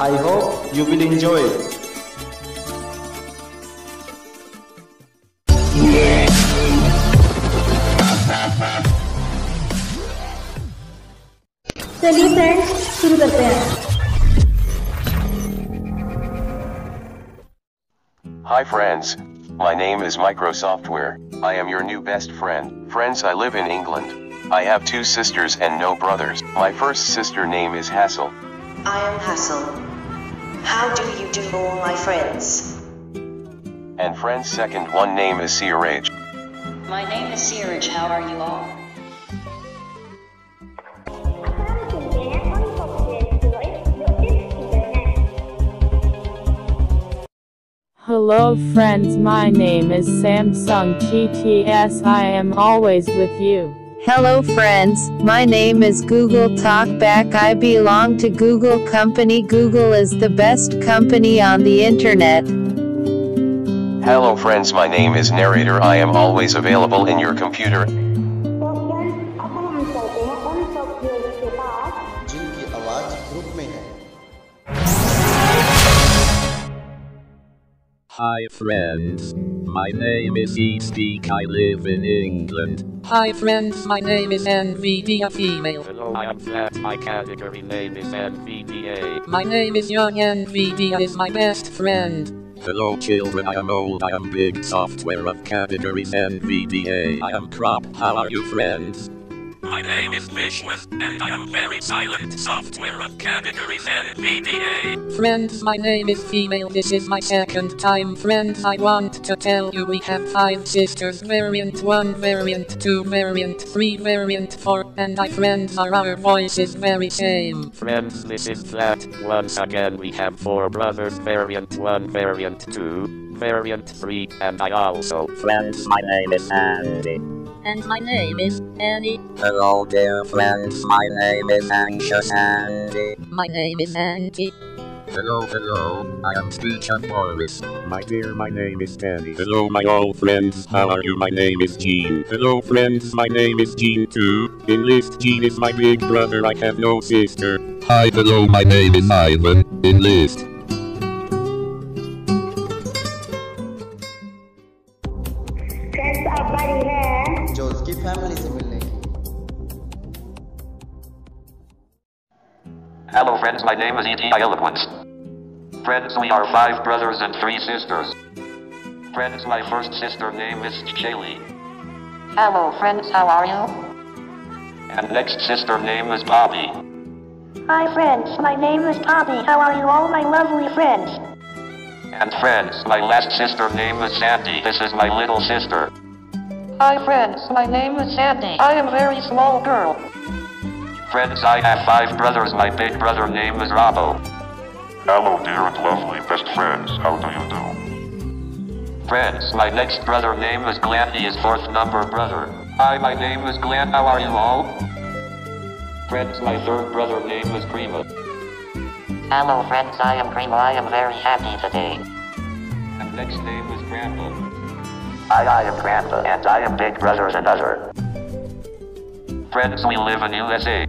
I hope you will enjoy. चलिए friends शुरू करते हैं Hi friends, my name is Microsoftware. I am your new best friend. Friends, I live in England. I have two sisters and no brothers. My first sister name is Hazel. I am Hazel. How do you do all my friends? And friend's second one name is Seerage. My name is Seerage. How are you all? Hello friends my name is Samsung TTS I am always with you. Hello friends, my name is Google Talkback. I belong to Google Company. Google is the best company on the internet. Hello friends, my name is Narrator. I am always available in your computer. Hi friends. My name is eSpeak. I live in England. Hi friends, my name is NVDA Female. Hello, I am Flat. My category name is NVDA. My name is Young NVDA is my best friend. Hello children, I am old, I am big software of categories NVDA. I am crop, how are you friends? My name is Vishwas, and I am very silent. Software of categories NVDA. Friends, my name is Female. This is my second time. Friends, I want to tell you we have five sisters. Variant 1, Variant 2, Variant 3, Variant 4, and I friends are our voices very same. Friends, this is Flat. Once again, we have four brothers Variant 1, Variant 2, Variant 3, and I also. Friends, my name is Andy. And my name is Annie. Hello dear friends, my name is Anxious Andy. My name is Andy. Hello, hello, I am Speech and Voice. My dear, my name is Danny. Hello my old friends, how are you? My name is Gene. Hello friends, my name is Gene too. In list, Gene is my big brother, I have no sister. Hi, hello, my name is Ivan. In list. की family से मिलने Hello friends, my name is E.T.I. Eloquence. Friends, we are five brothers and three sisters. Friends, my first sister name is Shelley. Hello friends, how are you? And next sister name is Bobby. Hi friends, my name is Bobby. How are you all my lovely friends? And friends, my last sister name is Sandy. This is my little sister. Hi friends, my name is Sandy. I am a very small girl. Friends, I have five brothers. My big brother name is Rocko. Hello, dear and lovely best friends. How do you do? Friends, my next brother name is Glenn. He is fourth number brother. Hi, my name is Glenn. How are you all? Friends, my third brother name is Prima. Hello friends, I am Prima. I am very happy today. And next name is Grandpa. Hi, I am Grandpa, and I am big brothers and other. Friends, we live in USA.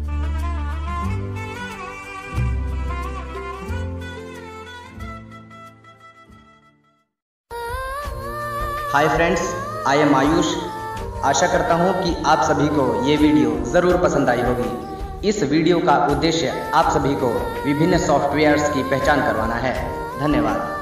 Hi friends I am Ayush आशा करता हूँ कि आप सभी को ये video ज़रूर पसंद आई होगी इस वीडियो का उद्देश्य आप सभी को विभिन्न सॉफ्टवेयर्स की पहचान करवाना है धन्यवाद